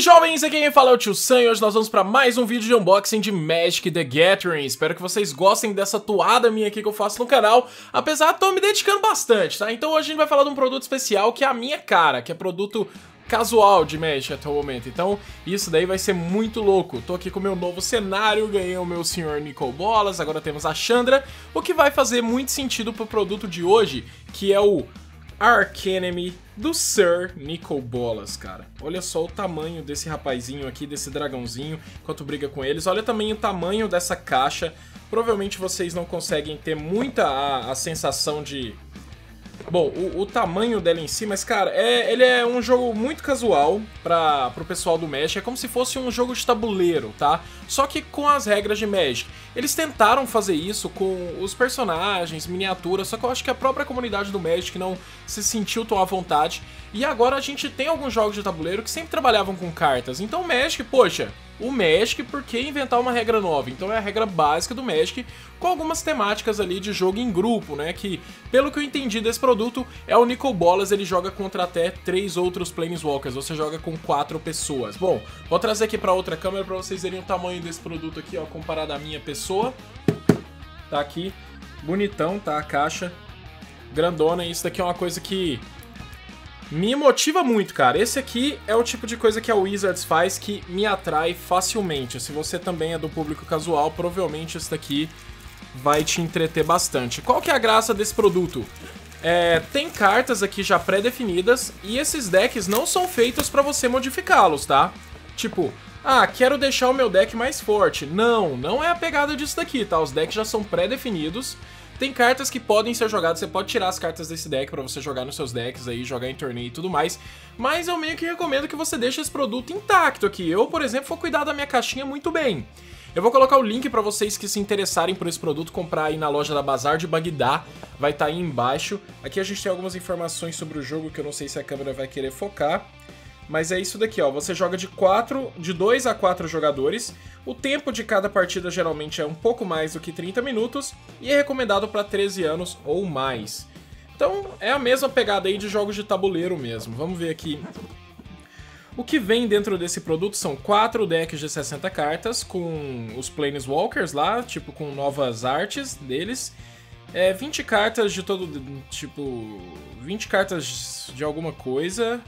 jovens? Aqui quem fala é o Tio Sam e hoje nós vamos para mais um vídeo de unboxing de Magic the Gathering. Espero que vocês gostem dessa toada minha aqui que eu faço no canal, apesar de tô me dedicando bastante, tá? Então hoje a gente vai falar de um produto especial que é a minha cara, que é produto casual de Magic até o momento. Então, isso daí vai ser muito louco. Tô aqui com o meu novo cenário, ganhei o meu senhor Nicol Bolas, agora temos a Chandra, o que vai fazer muito sentido pro produto de hoje, que é o Arcanemy do Sir Nicol Bolas, cara. Olha só o tamanho desse rapazinho aqui, desse dragãozinho, enquanto briga com eles. Olha também o tamanho dessa caixa. Provavelmente vocês não conseguem ter muita a, a sensação de Bom, o, o, tamanho dela em si, mas cara, é, ele é um jogo muito casual para pro pessoal do Magic, é como se fosse um jogo de tabuleiro, tá? Só que com as regras de Magic. Eles tentaram fazer isso com os personagens, miniaturas, só que eu acho que a própria comunidade do Magic não se sentiu tão à vontade. E agora a gente tem alguns jogos de tabuleiro que sempre trabalhavam com cartas. Então o Magic, poxa, o Magic, por que inventar uma regra nova? Então é a regra básica do Magic, com algumas temáticas ali de jogo em grupo, né? Que, pelo que eu entendi desse produto, é o Nicol Bolas, ele joga contra até três outros Planeswalkers, você joga com quatro pessoas. Bom, vou trazer aqui para outra câmera para vocês verem o tamanho desse produto aqui, ó, comparado à minha pessoa. Tá aqui, bonitão, tá? A caixa grandona, isso daqui é uma coisa que me motiva muito, cara. Esse aqui é o tipo de coisa que a Wizards faz que me atrai facilmente. Se você também é do público casual, provavelmente esse daqui vai te entreter bastante. Qual que é a graça desse produto? É, tem cartas aqui já pré-definidas e esses decks não são feitos para você modificá-los, tá? Tipo, ah, quero deixar o meu deck mais forte. Não, não é a pegada disso daqui, tá? Os decks já são pré-definidos tem cartas que podem ser jogadas, você pode tirar as cartas desse deck para você jogar nos seus decks aí, jogar em torneio e tudo mais, mas eu meio que recomendo que você deixe esse produto intacto aqui. Eu, por exemplo, vou cuidar da minha caixinha muito bem. Eu vou colocar o link para vocês que se interessarem por esse produto, comprar aí na loja da Bazar de Bagdá, vai estar tá aí embaixo. Aqui a gente tem algumas informações sobre o jogo que eu não sei se a câmera vai querer focar. Mas é isso daqui, ó. Você joga de 4, de 2 a 4 jogadores. O tempo de cada partida geralmente é um pouco mais do que 30 minutos e é recomendado para 13 anos ou mais. Então é a mesma pegada aí de jogos de tabuleiro mesmo. Vamos ver aqui. O que vem dentro desse produto são quatro decks de 60 cartas com os Planeswalkers lá, tipo com novas artes deles. É, 20 cartas de todo. Tipo. 20 cartas de alguma coisa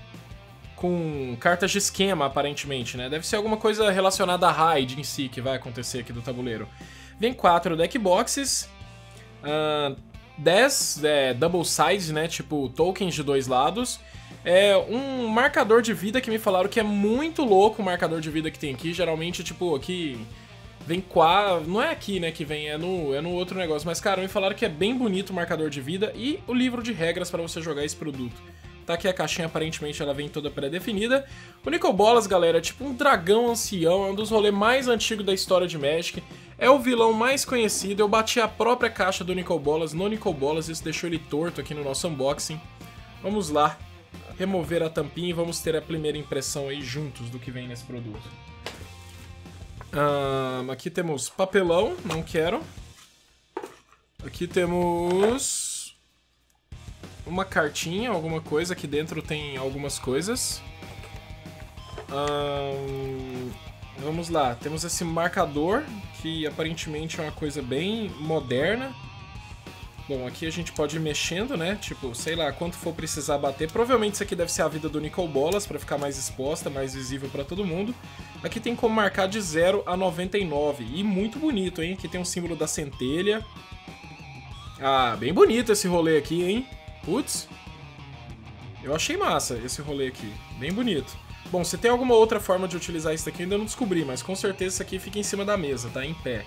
com cartas de esquema, aparentemente, né? Deve ser alguma coisa relacionada à raid em si que vai acontecer aqui do tabuleiro. Vem quatro deck boxes, uh, 10 é, double sides, né? Tipo tokens de dois lados. É um marcador de vida que me falaram que é muito louco o marcador de vida que tem aqui. Geralmente, tipo, aqui vem quatro. Não é aqui, né, que vem, é no, é no outro negócio. Mas, cara, me falaram que é bem bonito o marcador de vida e o livro de regras para você jogar esse produto. Tá aqui a caixinha, aparentemente ela vem toda pré-definida. O Nicol Bolas, galera, é tipo um dragão ancião, é um dos rolês mais antigos da história de Magic. É o vilão mais conhecido, eu bati a própria caixa do Nicol Bolas no Nicol Bolas, isso deixou ele torto aqui no nosso unboxing. Vamos lá, remover a tampinha e vamos ter a primeira impressão aí juntos do que vem nesse produto. Um, aqui temos papelão, não quero. Aqui temos uma cartinha, alguma coisa. Aqui dentro tem algumas coisas. vamos lá, temos esse marcador, que aparentemente é uma coisa bem moderna. Bom, aqui a gente pode ir mexendo, né? Tipo, sei lá, quanto for precisar bater. Provavelmente isso aqui deve ser a vida do Nicol Bolas, para ficar mais exposta, mais visível para todo mundo. Aqui tem como marcar de 0 a 99. E muito bonito, hein? Aqui tem um símbolo da centelha. Ah, bem bonito esse rolê aqui, hein? Putz. Eu achei massa esse rolê aqui. Bem bonito. Bom, se tem alguma outra forma de utilizar isso aqui, eu ainda não descobri, mas com certeza isso aqui fica em cima da mesa, tá? Em pé.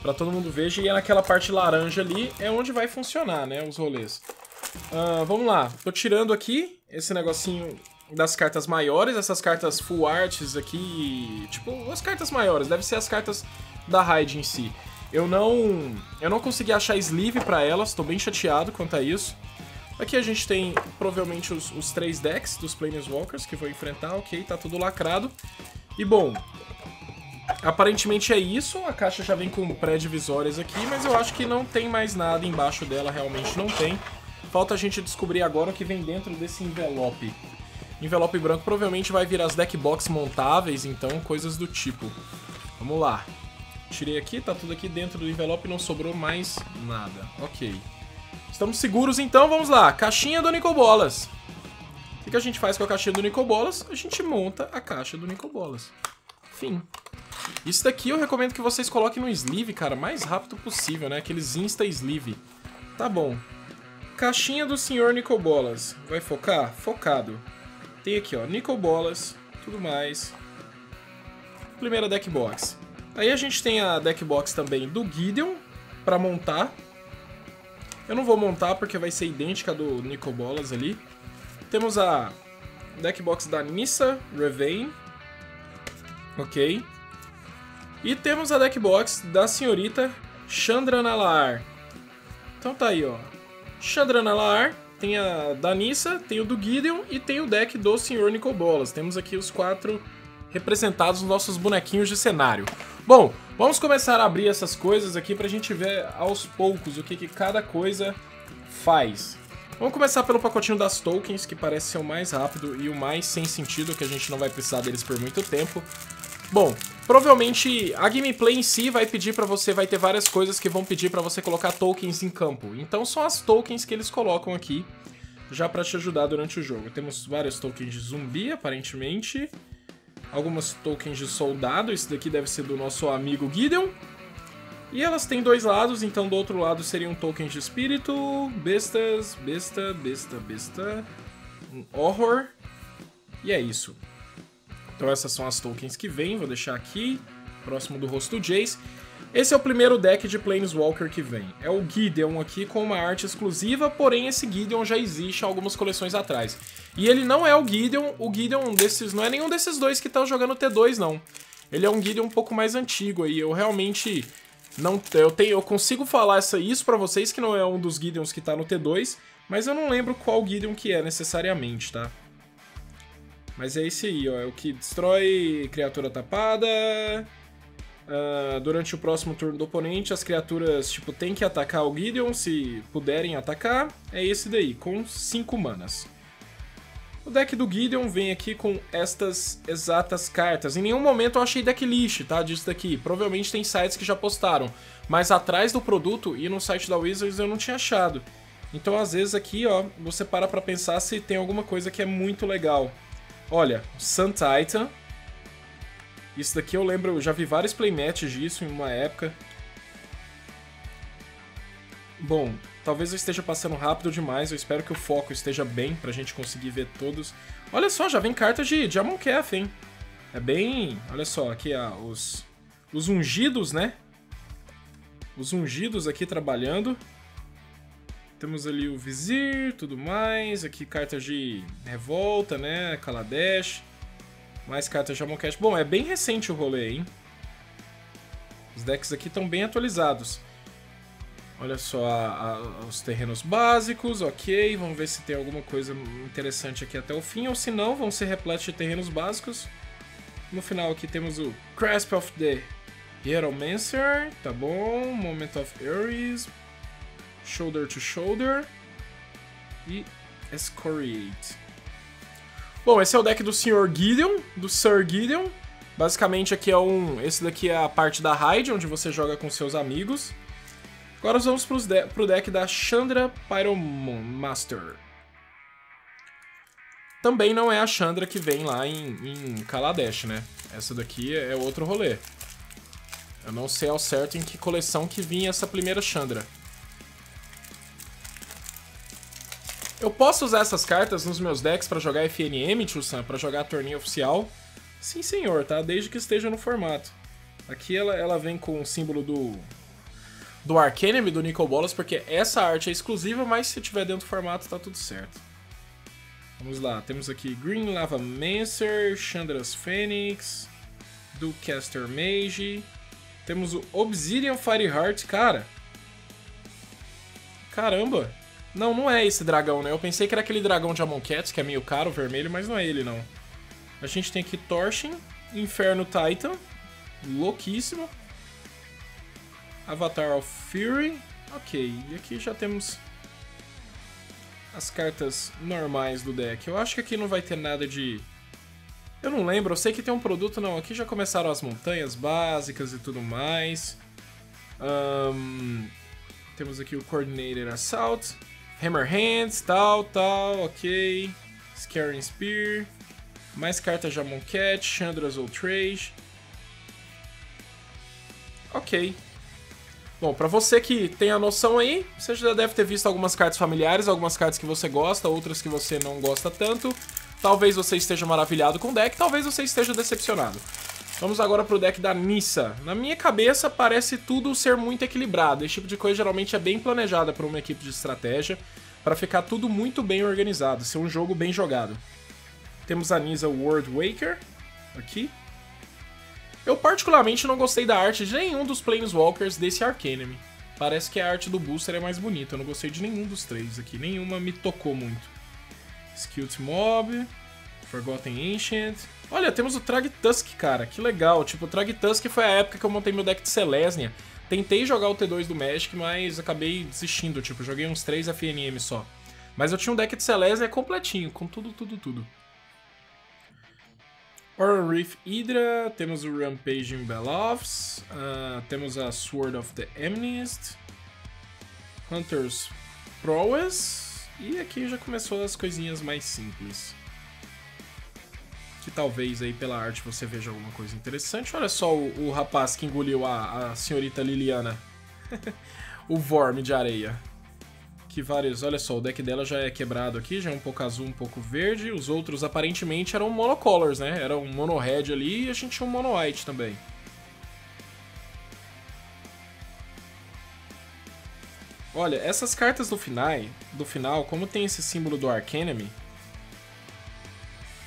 Pra todo mundo veja, e é naquela parte laranja ali, é onde vai funcionar, né, os rolês. Uh, vamos lá, tô tirando aqui esse negocinho das cartas maiores, essas cartas full arts aqui, tipo, as cartas maiores, deve ser as cartas da raid em si. Eu não eu não consegui achar sleeve pra elas, tô bem chateado quanto a isso. Aqui a gente tem provavelmente os, os três decks dos Planeswalkers que vou enfrentar, ok, tá tudo lacrado. E bom, aparentemente é isso, a caixa já vem com pré-divisórias aqui, mas eu acho que não tem mais nada embaixo dela, realmente não tem. Falta a gente descobrir agora o que vem dentro desse envelope. Envelope branco provavelmente vai vir as deck box montáveis, então coisas do tipo. Vamos lá. Tirei aqui, tá tudo aqui dentro do envelope, não sobrou mais nada. Ok. Estamos seguros então, vamos lá. Caixinha do Nicobolas. O que a gente faz com a caixinha do Nicobolas? A gente monta a caixa do Nicobolas. Fim. Isso daqui eu recomendo que vocês coloquem no sleeve, cara, mais rápido possível, né? Aqueles insta sleeve. Tá bom. Caixinha do senhor Nicobolas. Vai focar? Focado. Tem aqui, ó, Nicobolas, tudo mais. Primeira deck box. Aí a gente tem a deck box também do Gideon para montar. Eu não vou montar porque vai ser idêntica do Nicobolas ali. Temos a deck box da Nissa Revain. Ok. E temos a deck box da senhorita Chandra Nalaar. Então tá aí, ó. Chandra Nalaar, tem a da Nissa, tem o do Gideon e tem o deck do Sr. Nicobolas. Temos aqui os quatro representados nos nossos bonequinhos de cenário. Bom, vamos começar a abrir essas coisas aqui pra gente ver aos poucos o que, que cada coisa faz. Vamos começar pelo pacotinho das tokens, que parece ser o mais rápido e o mais sem sentido, que a gente não vai precisar deles por muito tempo. Bom, provavelmente a gameplay em si vai pedir para você, vai ter várias coisas que vão pedir para você colocar tokens em campo. Então são as tokens que eles colocam aqui já para te ajudar durante o jogo. Temos vários tokens de zumbi, aparentemente. Algumas tokens de soldado, esse daqui deve ser do nosso amigo Gideon. E elas têm dois lados, então do outro lado seriam tokens de espírito, bestas, besta, besta, besta, um horror. E é isso. Então essas são as tokens que vêm, vou deixar aqui, próximo do rosto do Jace. Esse é o primeiro deck de Planeswalker que vem. É o Gideon aqui com uma arte exclusiva, porém esse Gideon já existe há algumas coleções atrás. E ele não é o Gideon, o Gideon desses não é nenhum desses dois que estão jogando T2 não. Ele é um Gideon um pouco mais antigo aí, eu realmente não eu tenho eu consigo falar essa, isso para vocês que não é um dos Gideons que tá no T2, mas eu não lembro qual Gideon que é necessariamente, tá? Mas é esse aí, ó. É o que destrói criatura tapada. Uh, durante o próximo turno do oponente, as criaturas, tipo, tem que atacar o Gideon se puderem atacar. É esse daí, com 5 manas. O deck do Gideon vem aqui com estas exatas cartas. Em nenhum momento eu achei deck lixo, tá? Disso daqui. Provavelmente tem sites que já postaram. Mas atrás do produto e no site da Wizards eu não tinha achado. Então, às vezes aqui, ó, você para pra pensar se tem alguma coisa que é muito legal. Olha, Sun Titan. Isso daqui eu lembro, eu já vi vários playmatches disso em uma época. Bom, talvez eu esteja passando rápido demais, eu espero que o foco esteja bem pra gente conseguir ver todos. Olha só, já vem cartas de, de Amonkhet, hein? É bem... Olha só, aqui ah, os, os ungidos, né? Os ungidos aqui trabalhando. Temos ali o Vizir, tudo mais. Aqui cartas de revolta, né? Kaladesh. Mais cartas de Amonkhet. Bom, é bem recente o rolê, hein? Os decks aqui estão bem atualizados. Olha só a, a, os terrenos básicos, ok. Vamos ver se tem alguma coisa interessante aqui até o fim. Ou se não, vão ser repletos de terrenos básicos. No final aqui temos o Grasp of the Hieromancer, tá bom. Moment of Ares, Shoulder to Shoulder e Excoriate. Bom, esse é o deck do Sr. Gideon, do Sir Gideon. Basicamente aqui é um... Esse daqui é a parte da raid, onde você joga com seus amigos. Agora vamos para de pro deck da Chandra Pyromon Master. Também não é a Chandra que vem lá em, em Kaladesh, né? Essa daqui é outro rolê. Eu não sei ao certo em que coleção que vinha essa primeira Chandra. Eu posso usar essas cartas nos meus decks para jogar FNM, Tio-san, pra jogar torneio oficial? Sim, senhor, tá? Desde que esteja no formato. Aqui ela, ela vem com o símbolo do do Arcanime do Nicol Bolas, porque essa arte é exclusiva, mas se tiver dentro do formato tá tudo certo. Vamos lá, temos aqui Green Lava Mancer, Chandra's Phoenix, Dukecaster Mage, temos o Obsidian Fireheart, cara. Caramba! Não, não é esse dragão, né? Eu pensei que era aquele dragão de Amonkhet, que é meio caro, vermelho, mas não é ele, não. A gente tem aqui Torchen, Inferno Titan, louquíssimo. Avatar of Fury, ok. E aqui já temos as cartas normais do deck. Eu acho que aqui não vai ter nada de... Eu não lembro, eu sei que tem um produto, não. Aqui já começaram as montanhas básicas e tudo mais. Um, temos aqui o Coordinated Assault. Hammer Hands, tal, tal, ok. Scaring Spear. Mais cartas de Amonkhet, Chandra's Outrage. Ok. Bom, pra você que tem a noção aí, você já deve ter visto algumas cartas familiares, algumas cartas que você gosta, outras que você não gosta tanto. Talvez você esteja maravilhado com o deck, talvez você esteja decepcionado. Vamos agora pro deck da Nissa. Na minha cabeça, parece tudo ser muito equilibrado. Esse tipo de coisa geralmente é bem planejada por uma equipe de estratégia, para ficar tudo muito bem organizado, ser um jogo bem jogado. Temos a Nissa World Waker, aqui. Eu particularmente não gostei da arte de nenhum dos Planeswalkers desse Arcanime. Parece que a arte do Booster é mais bonita, eu não gostei de nenhum dos três aqui, nenhuma me tocou muito. Skilled Mob, Forgotten Ancient. Olha, temos o Trag Tusk, cara, que legal. Tipo, o Trag Tusk foi a época que eu montei meu deck de Selesnia. Tentei jogar o T2 do Magic, mas acabei desistindo, tipo, joguei uns 3 FNM só. Mas eu tinha um deck de Selesnia completinho, com tudo, tudo, tudo. Oran Reef Hydra, temos o Rampaging Belofs, uh, temos a Sword of the Amnist, Hunter's Prowess, e aqui já começou as coisinhas mais simples. Que talvez aí pela arte você veja alguma coisa interessante. Olha só o, o rapaz que engoliu a, a senhorita Liliana. o Vorme de areia que vários. Olha só, o deck dela já é quebrado aqui, já é um pouco azul, um pouco verde. Os outros aparentemente eram monocolors, né? Era um mono red ali e a gente tinha um mono white também. Olha, essas cartas do final, do final, como tem esse símbolo do Arcanemy,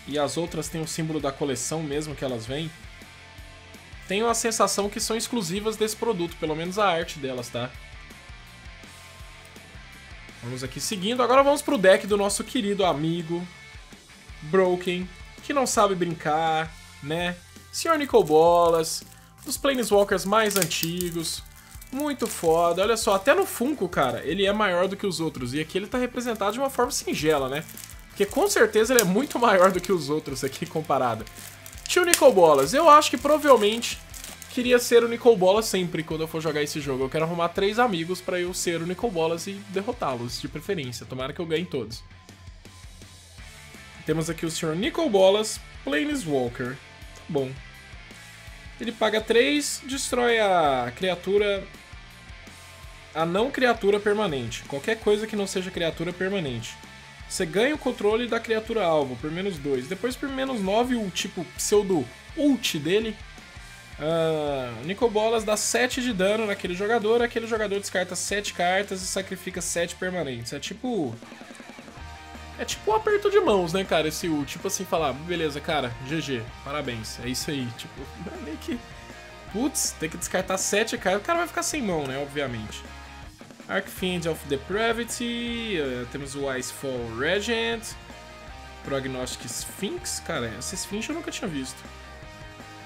e as outras têm o símbolo da coleção mesmo que elas vêm, tenho a sensação que são exclusivas desse produto, pelo menos a arte delas, tá? Vamos aqui seguindo. Agora vamos pro deck do nosso querido amigo Broken, que não sabe brincar, né? Sr. Nicol Bolas, dos Planeswalkers mais antigos. Muito foda. Olha só, até no Funko, cara, ele é maior do que os outros. E aqui ele tá representado de uma forma singela, né? Porque com certeza ele é muito maior do que os outros aqui comparado. Tio Nicol Bolas, eu acho que provavelmente queria ser o Nicol Bolas sempre quando eu for jogar esse jogo. Eu quero arrumar três amigos para eu ser o Nicol Bolas e derrotá-los, de preferência. Tomara que eu ganhe todos. Temos aqui o Sr. Nicol Bolas, Planeswalker. Tá bom. Ele paga 3, destrói a criatura... A não criatura permanente. Qualquer coisa que não seja criatura permanente. Você ganha o controle da criatura alvo por menos 2. Depois por menos 9, o tipo pseudo ult dele Uh, Nicobolas dá 7 de dano naquele jogador, aquele jogador descarta 7 cartas e sacrifica 7 permanentes. É tipo. É tipo um aperto de mãos, né, cara? Esse U. Tipo assim, falar, beleza, cara, GG, parabéns. É isso aí. Tipo, meio que. Putz, tem que descartar 7 cartas. O cara vai ficar sem mão, né? Obviamente. Archfiend of Depravity. Uh, temos o Icefall Regent. Prognostic Sphinx. Cara, essa Sphinx eu nunca tinha visto.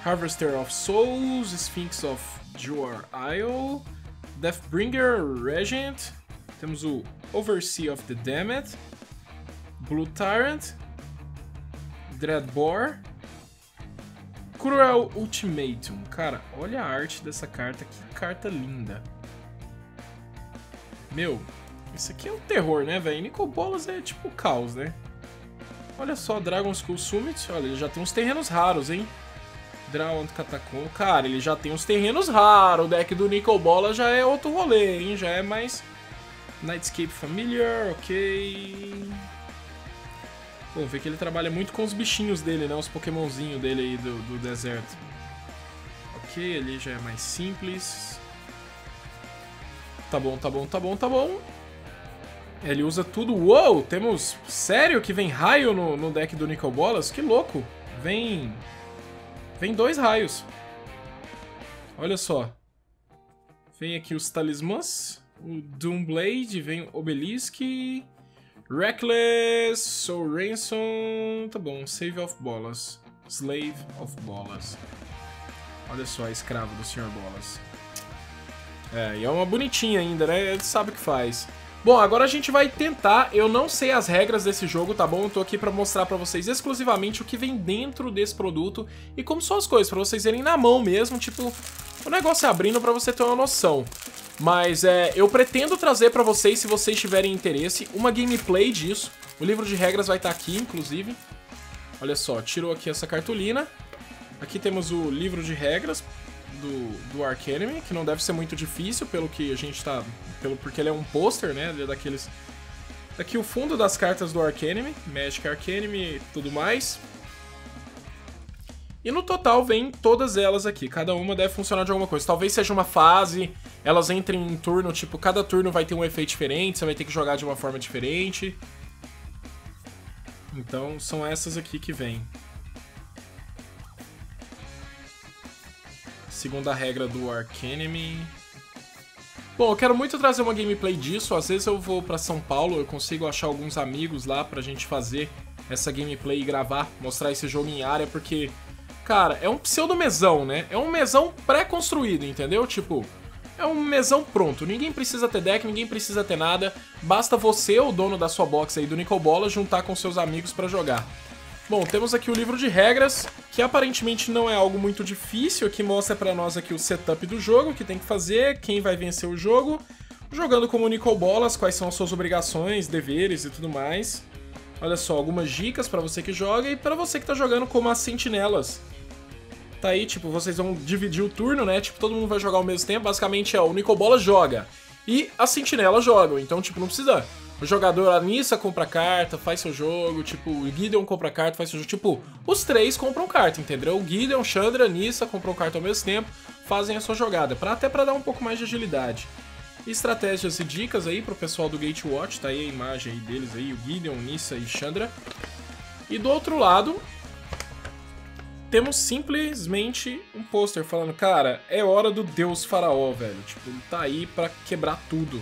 Harvester of Souls, Sphinx of Jor Isle, Deathbringer Regent, temos o Overseer of the Damned, Blue Tyrant, Dreadbore, Cruel Ultimatum. Cara, olha a arte dessa carta, que carta linda. Meu, isso aqui é um terror, né, velho? Nicol Bolas é tipo caos, né? Olha só, Dragon School Summit, olha, ele já tem uns terrenos raros, hein? Drowned Catacomb. Cara, ele já tem uns terrenos raros. O deck do Nicol Bola já é outro rolê, hein? Já é mais... Nightscape Familiar, ok... Bom, vê que ele trabalha muito com os bichinhos dele, né? Os pokémonzinhos dele aí do, do deserto. Ok, ali já é mais simples. Tá bom, tá bom, tá bom, tá bom. Ele usa tudo. Uou, temos... Sério que vem raio no, no deck do Nicol Bolas? Que louco. Vem Vem dois raios. Olha só. Vem aqui os talismãs. O Doomblade, vem Obelisk. Reckless, Soul Ransom. Tá bom, Save of Bolas. Slave of Bolas. Olha só, escravo do Sr. Bolas. É, e é uma bonitinha ainda, né? Ele sabe o que faz. Bom, agora a gente vai tentar, eu não sei as regras desse jogo, tá bom? Eu tô aqui pra mostrar pra vocês exclusivamente o que vem dentro desse produto e como são as coisas, pra vocês verem na mão mesmo, tipo, o negócio abrindo pra você ter uma noção. Mas é, eu pretendo trazer pra vocês, se vocês tiverem interesse, uma gameplay disso. O livro de regras vai estar tá aqui, inclusive. Olha só, tirou aqui essa cartolina. Aqui temos o livro de regras do, do Arcanime, que não deve ser muito difícil, pelo que a gente tá... Pelo, porque ele é um pôster, né? Ele é daqueles... Aqui o fundo das cartas do Arcanime, Magic Arcanime e tudo mais. E no total vem todas elas aqui, cada uma deve funcionar de alguma coisa. Talvez seja uma fase, elas entrem em turno, tipo, cada turno vai ter um efeito diferente, você vai ter que jogar de uma forma diferente. Então, são essas aqui que vêm. Segunda regra do Arcanime. Bom, eu quero muito trazer uma gameplay disso. Às vezes eu vou pra São Paulo, eu consigo achar alguns amigos lá pra gente fazer essa gameplay e gravar, mostrar esse jogo em área, porque Cara, é um pseudo-mesão, né? É um mesão pré-construído, entendeu? Tipo, é um mesão pronto. Ninguém precisa ter deck, ninguém precisa ter nada. Basta você, o dono da sua box aí do Nicol Bola, juntar com seus amigos para jogar. Bom, temos aqui o livro de regras, que aparentemente não é algo muito difícil, que mostra para nós aqui o setup do jogo, que tem que fazer, quem vai vencer o jogo, jogando como Nicol Bolas, quais são as suas obrigações, deveres e tudo mais. Olha só, algumas dicas para você que joga e para você que tá jogando como as sentinelas tá aí, tipo, vocês vão dividir o turno, né? Tipo, todo mundo vai jogar ao mesmo tempo. Basicamente é o Nicobola joga e as sentinelas jogam. Então, tipo, não precisa. O jogador Anissa compra carta, faz seu jogo, tipo, o Gideon compra carta, faz seu jogo. Tipo, os três compram carta, entendeu? O Gideon, Chandra, Anissa compram carta ao mesmo tempo, fazem a sua jogada, pra, até para dar um pouco mais de agilidade. Estratégias e dicas aí pro pessoal do Gatewatch, tá aí a imagem aí deles aí, o Gideon, Nissa e Chandra. E do outro lado, temos simplesmente um pôster falando, cara, é hora do deus faraó, velho. Tipo, ele tá aí pra quebrar tudo.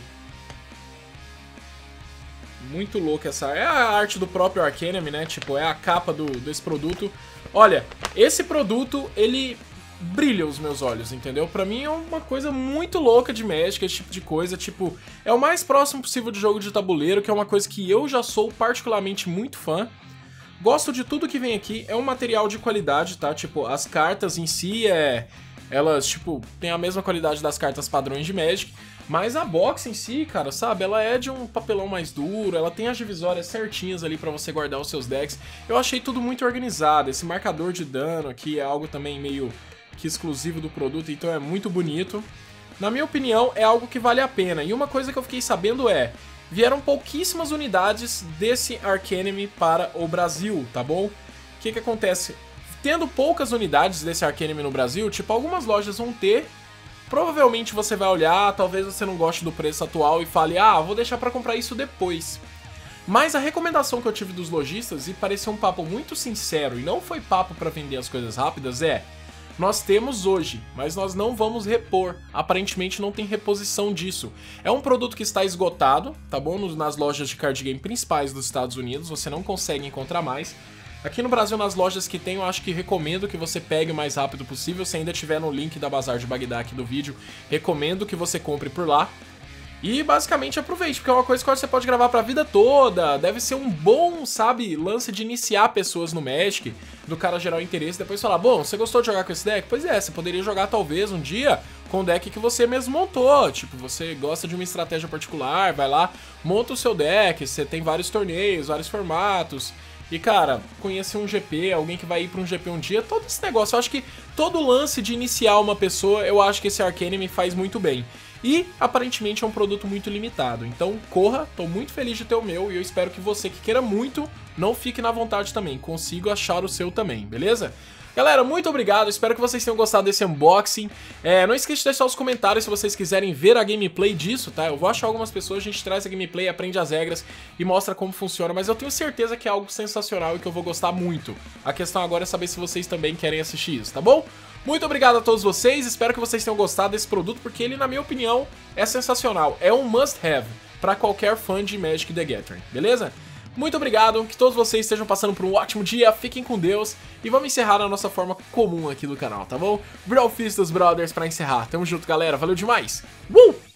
Muito louco essa. É a arte do próprio Arcanime, né? Tipo, é a capa do, desse produto. Olha, esse produto, ele brilha os meus olhos, entendeu? Pra mim é uma coisa muito louca de Magic, esse tipo de coisa. Tipo, é o mais próximo possível de jogo de tabuleiro, que é uma coisa que eu já sou particularmente muito fã. Gosto de tudo que vem aqui, é um material de qualidade, tá? Tipo, as cartas em si, é... Elas, tipo, tem a mesma qualidade das cartas padrões de Magic, mas a box em si, cara, sabe? Ela é de um papelão mais duro, ela tem as divisórias certinhas ali para você guardar os seus decks. Eu achei tudo muito organizado, esse marcador de dano aqui é algo também meio que exclusivo do produto, então é muito bonito. Na minha opinião, é algo que vale a pena. E uma coisa que eu fiquei sabendo é, vieram pouquíssimas unidades desse Arcanime para o Brasil, tá bom? O que que acontece? Tendo poucas unidades desse Arcanime no Brasil, tipo, algumas lojas vão ter, provavelmente você vai olhar, talvez você não goste do preço atual e fale, ah, vou deixar para comprar isso depois. Mas a recomendação que eu tive dos lojistas, e pareceu um papo muito sincero, e não foi papo para vender as coisas rápidas, é nós temos hoje, mas nós não vamos repor. Aparentemente não tem reposição disso. É um produto que está esgotado, tá bom? Nas lojas de card game principais dos Estados Unidos, você não consegue encontrar mais. Aqui no Brasil, nas lojas que tem, eu acho que recomendo que você pegue o mais rápido possível. Se ainda tiver no link da Bazar de Bagdá aqui do vídeo, recomendo que você compre por lá. E basicamente aproveite, porque é uma coisa que você pode gravar pra vida toda. Deve ser um bom, sabe, lance de iniciar pessoas no Magic, do cara gerar o interesse, depois falar, bom, você gostou de jogar com esse deck? Pois é, você poderia jogar talvez um dia com o deck que você mesmo montou. Tipo, você gosta de uma estratégia particular, vai lá, monta o seu deck, você tem vários torneios, vários formatos. E, cara, conhecer um GP, alguém que vai ir pra um GP um dia, todo esse negócio. Eu acho que todo lance de iniciar uma pessoa, eu acho que esse Arcanime faz muito bem. E aparentemente é um produto muito limitado. Então corra, tô muito feliz de ter o meu e eu espero que você que queira muito não fique na vontade também, consiga achar o seu também, beleza? Galera, muito obrigado, espero que vocês tenham gostado desse unboxing. É, não esqueça de deixar os comentários se vocês quiserem ver a gameplay disso, tá? Eu vou achar algumas pessoas, a gente traz a gameplay, aprende as regras e mostra como funciona, mas eu tenho certeza que é algo sensacional e que eu vou gostar muito. A questão agora é saber se vocês também querem assistir isso, tá bom? Muito obrigado a todos vocês, espero que vocês tenham gostado desse produto, porque ele, na minha opinião, é sensacional. É um must-have para qualquer fã de Magic the Gathering, beleza? Muito obrigado, que todos vocês estejam passando por um ótimo dia, fiquem com Deus e vamos encerrar na nossa forma comum aqui do canal, tá bom? Brawl Fist dos Brothers pra encerrar. Tamo junto, galera, valeu demais! Uh!